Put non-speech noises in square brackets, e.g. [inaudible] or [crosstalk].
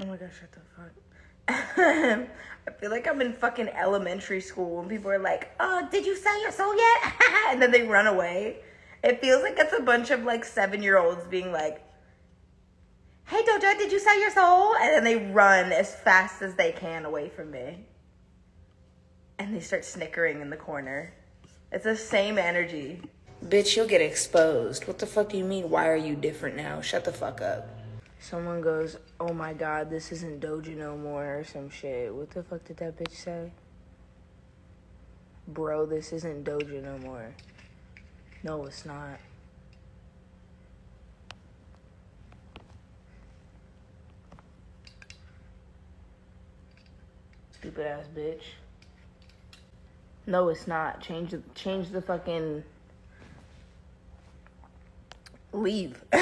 Oh my gosh, shut the fuck. [laughs] I feel like I'm in fucking elementary school and people are like, "Oh, did you sell your soul yet?" [laughs] and then they run away. It feels like it's a bunch of like seven year olds being like, "Hey, Doja, did you sell your soul?" And then they run as fast as they can away from me. And they start snickering in the corner. It's the same energy. Bitch, you'll get exposed. What the fuck do you mean? Why are you different now? Shut the fuck up. Someone goes, Oh my god, this isn't Doja no more, or some shit. What the fuck did that bitch say? Bro, this isn't Doja no more. No, it's not. Stupid ass bitch. No, it's not. Change the change the fucking leave. [laughs]